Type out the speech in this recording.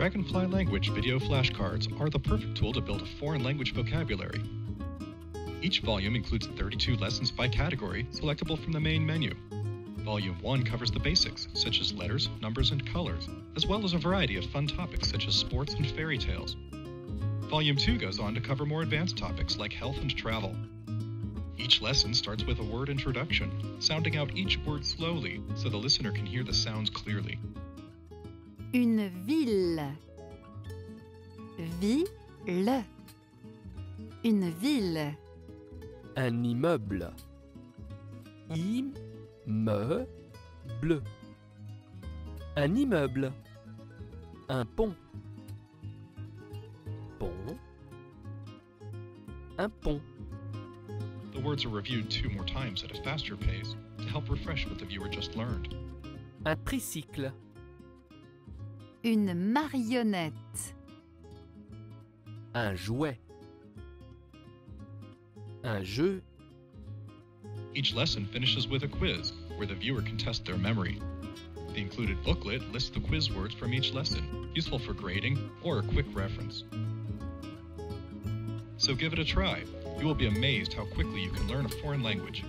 Dragonfly Language video flashcards are the perfect tool to build a foreign language vocabulary. Each volume includes 32 lessons by category, selectable from the main menu. Volume 1 covers the basics, such as letters, numbers, and colors, as well as a variety of fun topics such as sports and fairy tales. Volume 2 goes on to cover more advanced topics like health and travel. Each lesson starts with a word introduction, sounding out each word slowly so the listener can hear the sounds clearly. Une ville. Ville. Une ville. Un immeuble. Immeuble. Un immeuble. Un pont. Pont. Un pont. The words are reviewed two more times at a faster pace to help refresh what the viewer just learned. Un tricycle. Une marionnette. Un jouet. Un jeu. Each lesson finishes with a quiz where the viewer can test their memory. The included booklet lists the quiz words from each lesson, useful for grading or a quick reference. So give it a try. You will be amazed how quickly you can learn a foreign language